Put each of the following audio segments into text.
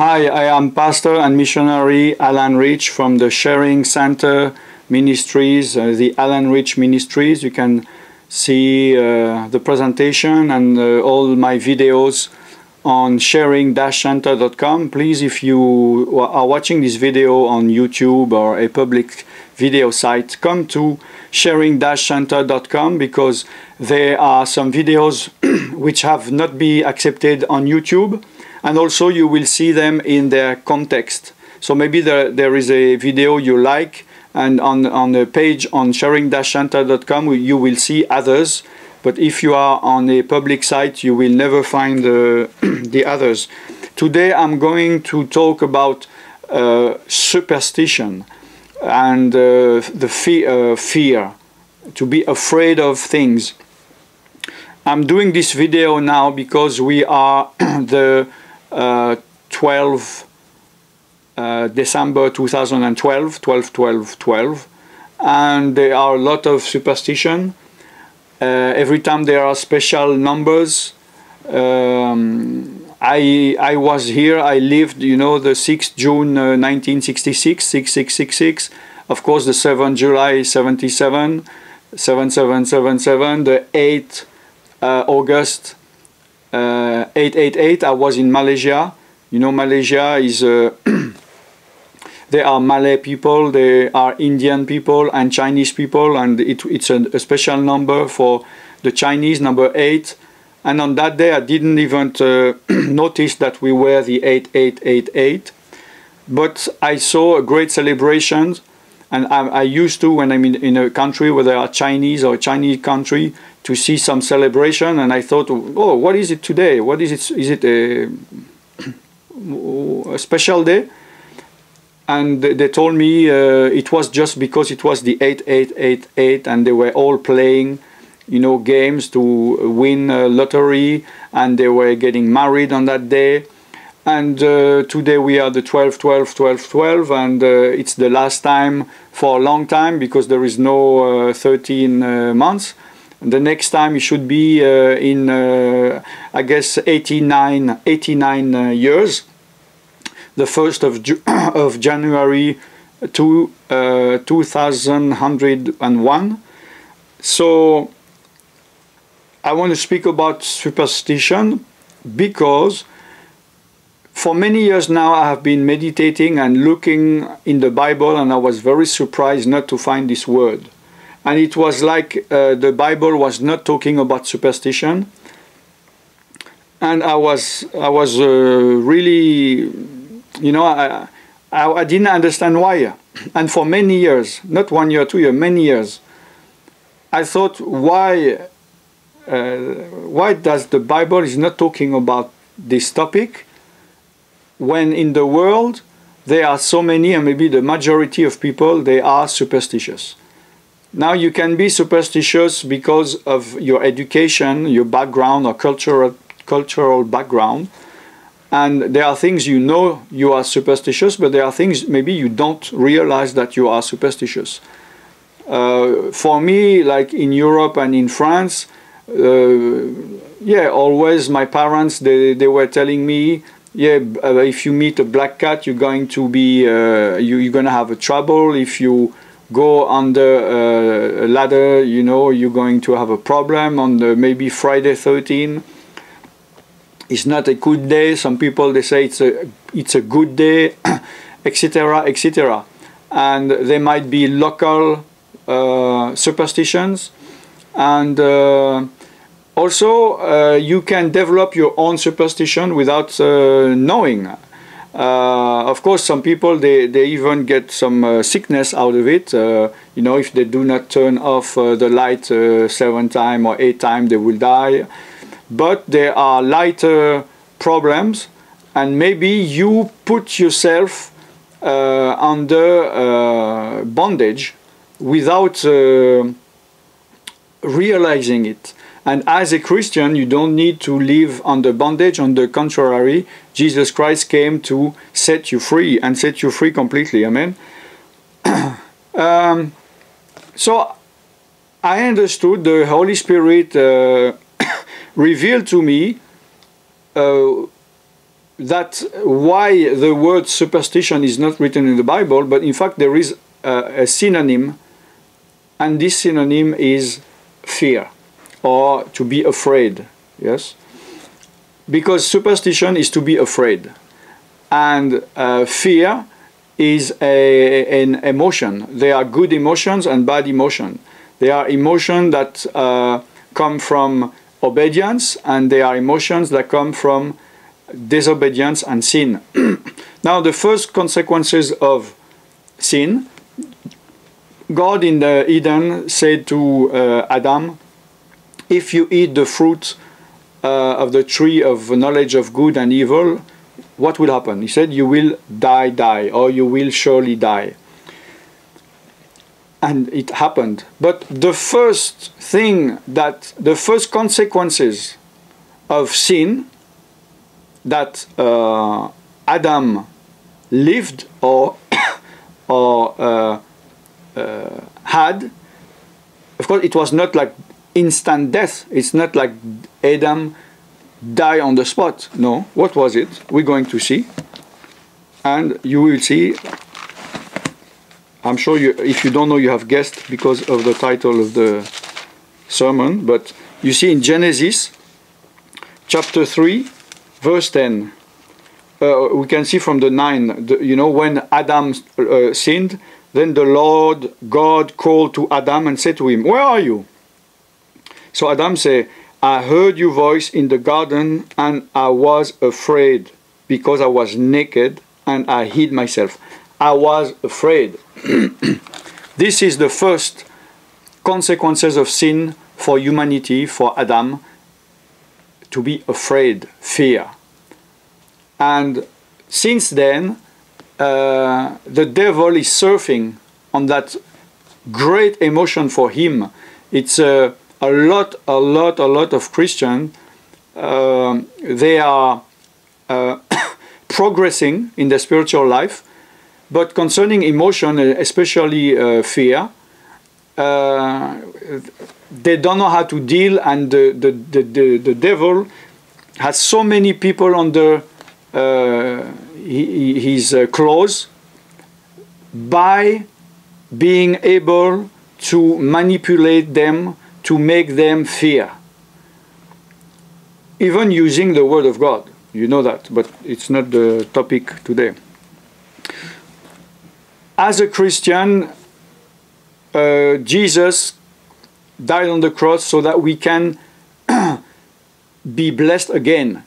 Hi, I am Pastor and Missionary Allan Rich from the Sharing Center Ministries, uh, the Allan Rich Ministries. You can see uh, the presentation and uh, all my videos on sharing-center.com. Please, if you are watching this video on YouTube or a public video site, come to sharing-center.com because there are some videos which have not been accepted on YouTube and also you will see them in their context. So maybe there, there is a video you like and on, on the page on sharing-center.com you will see others but if you are on a public site you will never find uh, the others. Today I'm going to talk about uh, superstition and uh, the fe uh, fear, to be afraid of things. I'm doing this video now because we are the 12 uh, December 2012, 12, 12, 12, and there are a lot of superstition. Uh, every time there are special numbers, um, I I was here. I lived, you know, the 6th June uh, 1966, 6666. Of course, the 7th July 77, 7777. The 8th uh, August uh, 888. I was in Malaysia. You know, Malaysia is. Uh, they are Malay people, they are Indian people and Chinese people, and it, it's a, a special number for the Chinese, number 8 and on that day I didn't even uh, notice that we were the 8888 but I saw a great celebration and I, I used to when I'm in, in, a country where there are Chinese or Chinese country to see some celebration and I thought oh what is it today what is it is it a, a special day and they told me uh, it was just because it was the 8888 and they were all playing you know, games to win lottery, and they were getting married on that day. And uh, today we are the 12, 12, 12, 12, and uh, it's the last time for a long time because there is no uh, 13 uh, months. The next time it should be uh, in, uh, I guess, 89, 89 years. The 1st of, Ju of January to, 2101. So I want to speak about superstition because for many years now I have been meditating and looking in the Bible and I was very surprised not to find this word. And it was like uh, the Bible was not talking about superstition. And I was, I was uh, really, you know, I, I, I didn't understand why. And for many years, not one year, two years, many years, I thought, why uh, why does the Bible is not talking about this topic when in the world there are so many and maybe the majority of people they are superstitious now you can be superstitious because of your education your background or cultural cultural background and there are things you know you are superstitious but there are things maybe you don't realize that you are superstitious uh, for me like in europe and in france uh, yeah, always my parents they, they were telling me, yeah, uh, if you meet a black cat, you're going to be uh, you, you're gonna have a trouble. If you go under a ladder, you know, you're going to have a problem on the maybe Friday 13 it's not a good day. Some people they say it's a it's a good day, etc., etc. And there might be local uh, superstitions, and uh, also, uh, you can develop your own superstition without uh, knowing. Uh, of course, some people they, they even get some uh, sickness out of it. Uh, you know, if they do not turn off uh, the light seven times or eight times, they will die. But there are lighter problems, and maybe you put yourself under bondage without realizing it. And as a Christian, you don't need to live under bondage. On the contrary, Jesus Christ came to set you free and set you free completely. Amen. um, so I understood the Holy Spirit uh, revealed to me uh, that why the word superstition is not written in the Bible, but in fact there is a, a synonym, and this synonym is fear or to be afraid. Yes, because superstition is to be afraid, and uh, fear is a, an emotion. There are good emotions and bad emotion. There are emotions that uh, come from obedience, and there are emotions that come from disobedience and sin. now, the first consequences of sin, God in the Eden said to uh, Adam, If you eat the fruit uh, of the tree of knowledge of good and evil, what will happen? He said, You will die, die, or you will surely die. And it happened. But the first thing that, the first consequences of sin that uh, Adam lived or or uh, uh, had, of course, it was not like instant death. It's not like Adam die on the spot. No, what was it? We're going to see, and you will see. I'm sure you, if you don't know, you have guessed because of the title of the sermon. But you see in Genesis chapter three verse 10. Uh, we can see from the 9, the, you know, when Adam uh, sinned, then the Lord God called to Adam and said to him, Where are you? So Adam said, I heard your voice in the garden and I was afraid because I was naked and I hid myself. I was afraid. this is the first consequences of sin for humanity, for Adam, to be afraid, fear. And since then, uh, the devil is surfing on that great emotion for him. It's a, a lot, a lot, a lot of Christians. Uh, they are uh, progressing in their spiritual life, but concerning emotion, especially uh, fear, uh, they don't know how to deal, and the, the, the, the, the devil has so many people under uh, his uh, claws by being able to manipulate them to make them fear. Even using the word of God. You know that, but it's not the topic today. As a Christian, uh, Jesus died on the cross so that we can be blessed again,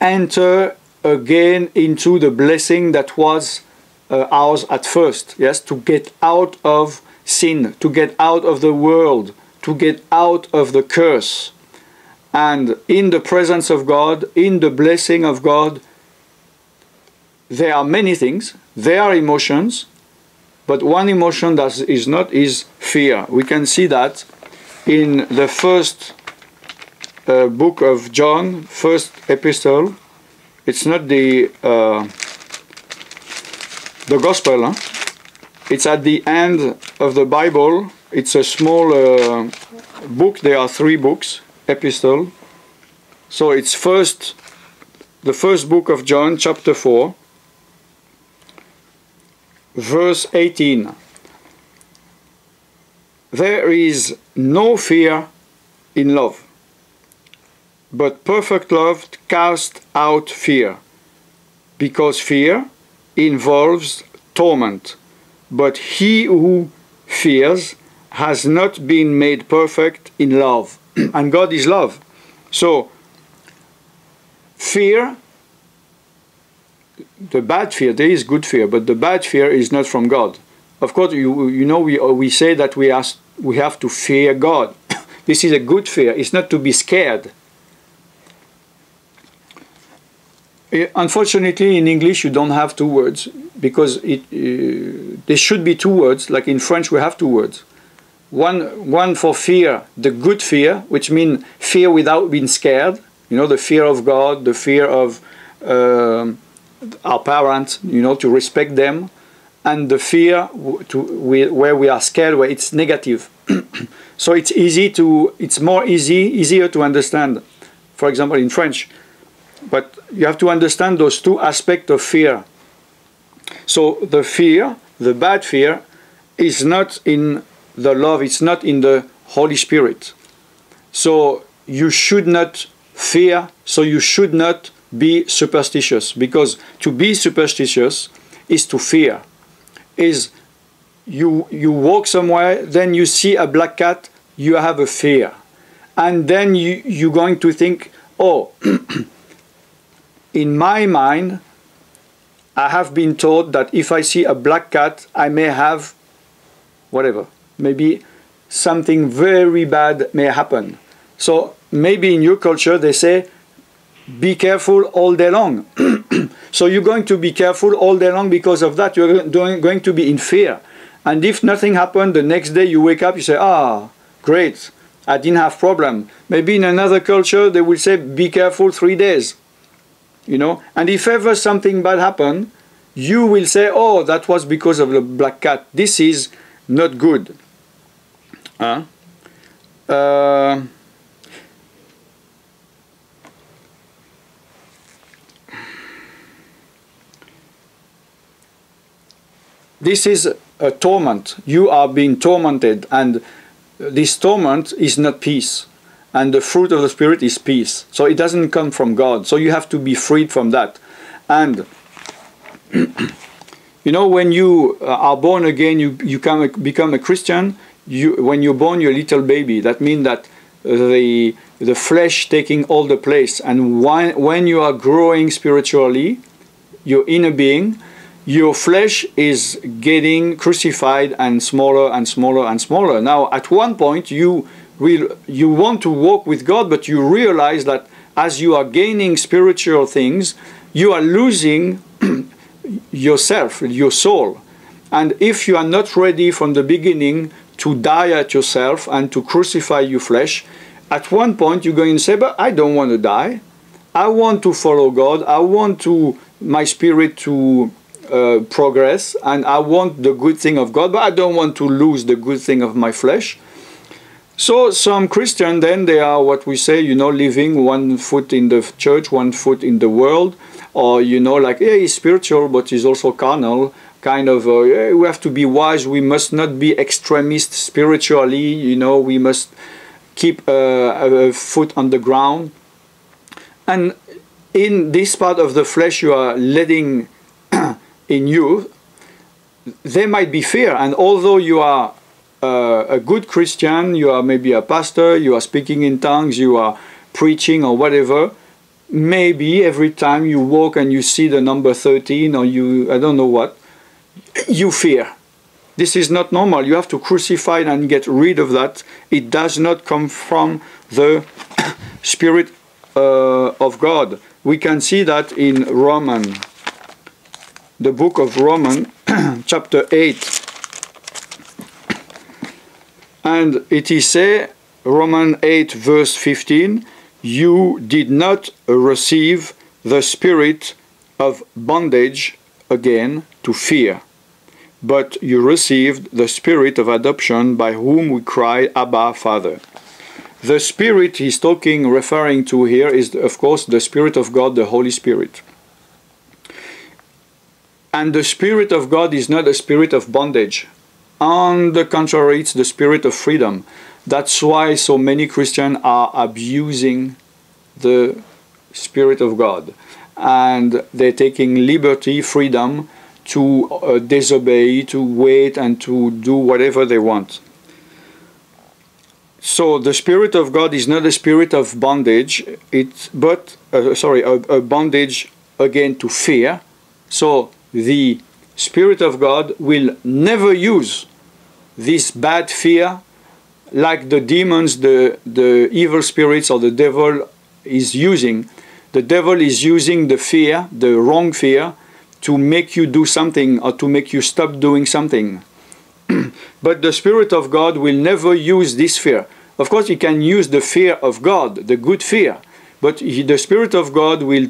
enter again into the blessing that was uh, ours at first. Yes, to get out of sin, to get out of the world, to get out of the curse. And in the presence of God, in the blessing of God, there are many things. There are emotions, but one emotion that is not is fear. We can see that in the first uh, book of John, first epistle. It's not the uh, the gospel. Huh? It's at the end of the Bible. It's a small uh, book. There are three books, epistle. So it's first, the first book of John, chapter four, verse eighteen. There is no fear in love, but perfect love casts out fear, because fear involves torment. But he who fears has not been made perfect in love, and God is love. So, fear, the bad fear, there is good fear, but the bad fear is not from God. Of course, you, you know, we, we say that we are we have to fear God. this is a good fear. It's not to be scared. Unfortunately, in English, you don't have two words because it, uh, there should be two words. Like in French, we have two words. One, one for fear, the good fear, which means fear without being scared. You know, the fear of God, the fear of uh, our parents. You know, to respect them and the fear to where we are scared where it's negative so it's easy to it's more easy easier to understand for example in french but you have to understand those two aspects of fear. So the fear, the bad fear, is not in the love, it's not in the Holy Spirit. So you should not fear, so you should not be superstitious, because to be superstitious is to fear. Is you you walk somewhere, then you see a black cat, you have a fear. And then you, you're going to think, oh, in my mind, I have been told that if I see a black cat, I may have whatever. Maybe something very bad may happen. So maybe in your culture they say, be careful all day long. so you're going to be careful all day long because of that. You're going to be in fear. And if nothing happened, the next day you wake up, you say, ah, great, I didn't have problem. Maybe in another culture they will say, be careful three days. You know, and if ever something bad happen, you will say, oh, that was because of the black cat. This is not good. Huh? Uh, this is a torment. You are being tormented, and this torment is not peace. And the fruit of the Spirit is peace. So it doesn't come from God. So you have to be freed from that. And you know, when you uh, are born again, you, you come, become a Christian. You, when you're born, you're a little baby. That means that the, the flesh taking all the place. And when, when you are growing spiritually, your inner being, your flesh is getting crucified and smaller and smaller and smaller. Now, at one point, you you want to walk with God, but you realize that as you are gaining spiritual things, you are losing yourself, your soul. And if you are not ready from the beginning to die at yourself and to crucify your flesh, at one point you're going to say, But I don't want to die. I want to follow God. I want to my spirit to uh, progress and I want the good thing of God, but I don't want to lose the good thing of my flesh. So some Christian then they are what we say, you know, living one foot in the church, one foot in the world, or you know, like yeah, he's spiritual, but he's also carnal. Kind of, uh, yeah, we have to be wise. We must not be extremist spiritually. You know, we must keep uh, a foot on the ground. And in this part of the flesh, you are letting in you, there might be fear. And although you are uh, a good Christian, you are maybe a pastor, you are speaking in tongues, you are preaching or whatever, maybe every time you walk and you see the number 13 or you, I don't know what, you fear. This is not normal. You have to crucify and get rid of that. It does not come from the Spirit uh, of God. We can see that in Roman the book of Romans, chapter 8. And it is say, Romans 8, verse 15, you did not receive the spirit of bondage again to fear, but you received the spirit of adoption by whom we cry, Abba, Father. The spirit he's talking, referring to here is, of course, the Spirit of God, the Holy Spirit. And the Spirit of God is not a spirit of bondage. On the contrary, it's the spirit of freedom. That's why so many Christians are abusing the Spirit of God. And they're taking liberty, freedom to uh, disobey, to wait, and to do whatever they want. So the Spirit of God is not a spirit of bondage, it's, but, uh, sorry, a, a bondage again to fear. So the Spirit of God will never use this bad fear like the demons, the, the evil spirits, or the devil is using. The devil is using the fear, the wrong fear, to make you do something or to make you stop doing something. but the Spirit of God will never use this fear. Of course, he can use the fear of God, the good fear, but he, the Spirit of God will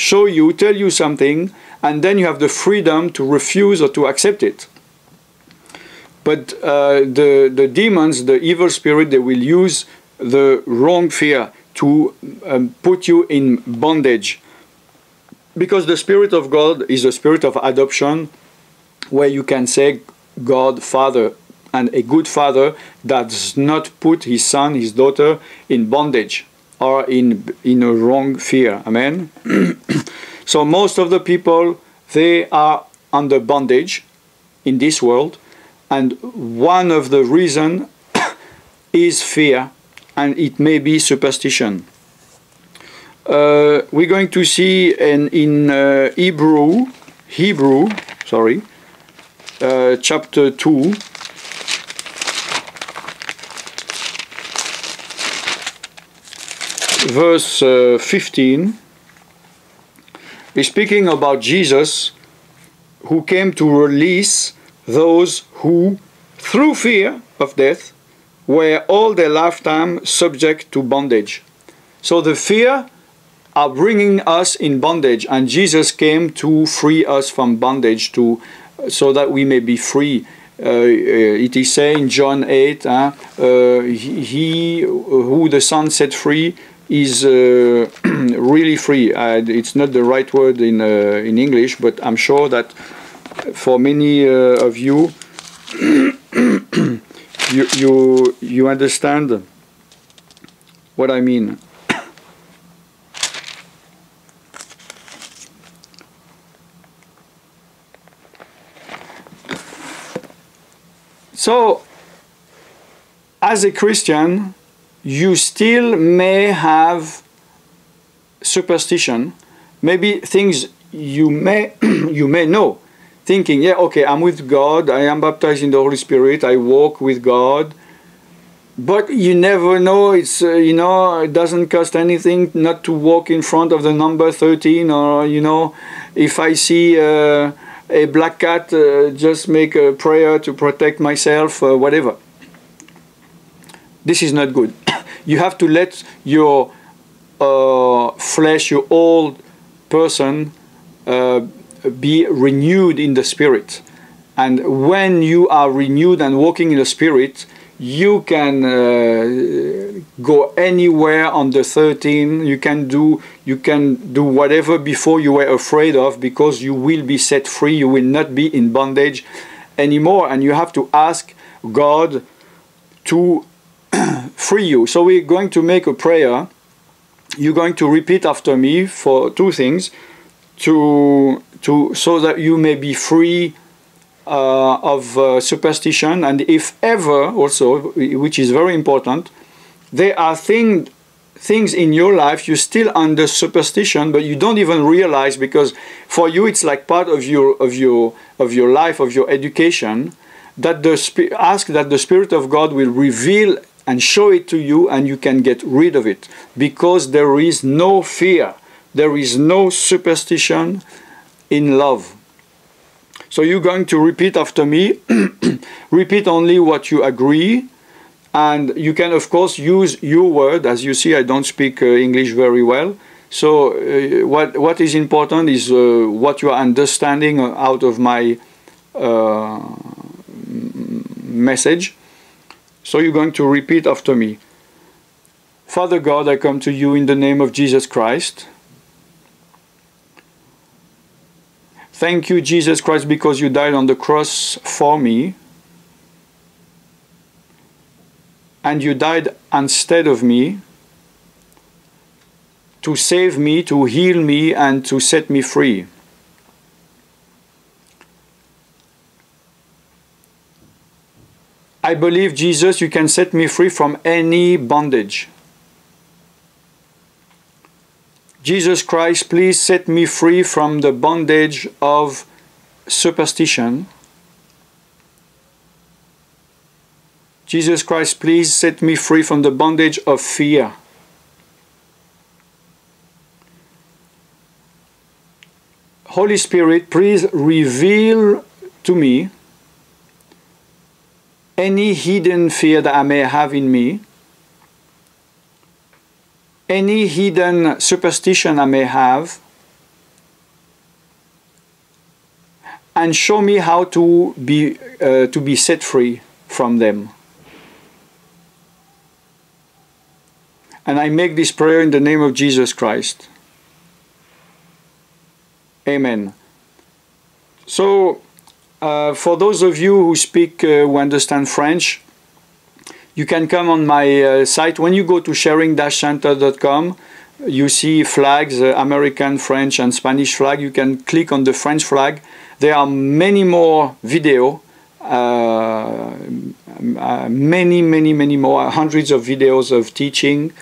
show you, tell you something, and then you have the freedom to refuse or to accept it. But uh, the, the demons, the evil spirit, they will use the wrong fear to um, put you in bondage. because the Spirit of God is a spirit of adoption where you can say God, Father, and a good father does not put his son, his daughter in bondage or in, in a wrong fear. Amen? so most of the people, they are under bondage in this world and one of the reason is fear and it may be superstition. Uh, we're going to see in, in uh, Hebrew, Hebrew, sorry, uh, chapter 2, verse uh, 15, is speaking about Jesus who came to release those who, through fear of death, were all their lifetime subject to bondage. So the fear are bringing us in bondage, and Jesus came to free us from bondage, to so that we may be free. Uh, it is saying in John 8, uh, uh, he, he, who the Son set free is uh, really free. it's not the right word in, uh, in English, but I'm sure that for many uh, of you, you, you, you understand what I mean. So, as a Christian, you still may have superstition, maybe things you may you may know thinking, yeah, okay, I'm with God, I am baptized in the Holy Spirit, I walk with God, but you never know. It's uh, you know it doesn't cost anything not to walk in front of the number 13, or you know, if I see uh, a black cat, uh, just make a prayer to protect myself, uh, whatever. This is not good. You have to let your uh, flesh, your old person, uh, be renewed in the spirit. And when you are renewed and walking in the spirit, you can uh, go anywhere on the 13 you can do you can do whatever before you were afraid of because you will be set free. You will not be in bondage anymore. And you have to ask god to free you. So we're going to make a prayer. You're going to repeat after me for two things to to so that you may be free uh, of uh, superstition. And if ever also which is very important there are thing, things in your life you still under superstition but you don't even realize because for you it's like part of your of your of your life of your education that the ask that the spirit of god will reveal and show it to you and you can get rid of it because there is no fear there is no superstition in love. So you're going to repeat after me. repeat only what you agree. And you can, of course, use your word. As you see, I don't speak uh, English very well. So uh, what, what is important is uh, what you are understanding out of my uh, message. So you're going to repeat after me. Father God, I come to you in the name of Jesus Christ. Thank you, Jesus Christ, because you died on the cross for me. And you died instead of me to save me, to heal me, and to set me free. I believe, Jesus, you can set me free from any bondage. Jesus Christ, please set me free from the bondage of superstition. Jesus Christ, please set me free from the bondage of fear. Holy Spirit, please reveal to me any hidden fear that I may have in me any hidden superstition I may have and show me how to be uh, to be set free from them. And I make this prayer in the name of Jesus Christ. Amen. So, uh, for those of you who speak, uh, who understand French, you can come on my uh, site. When you go to sharing-center.com, you see flags, uh, American, French, and Spanish flag. You can click on the French flag. There are many more video, uh, many, many, many more, hundreds of videos of teaching.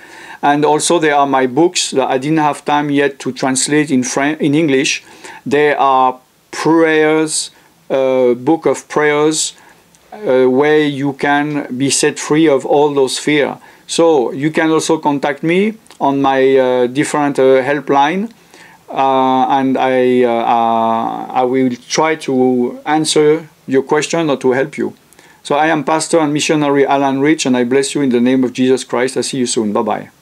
And also there are my books that I didn't have time yet to translate in in English. There are prayers, book of prayers, uh, where you can be set free of all those fear. So you can also contact me on my uh, different uh, helpline, uh, and I uh, I will try to answer your question or to help you. So I am Pastor and Missionary Allan Rich, and I bless you in the name of Jesus Christ. I see you soon. Bye bye.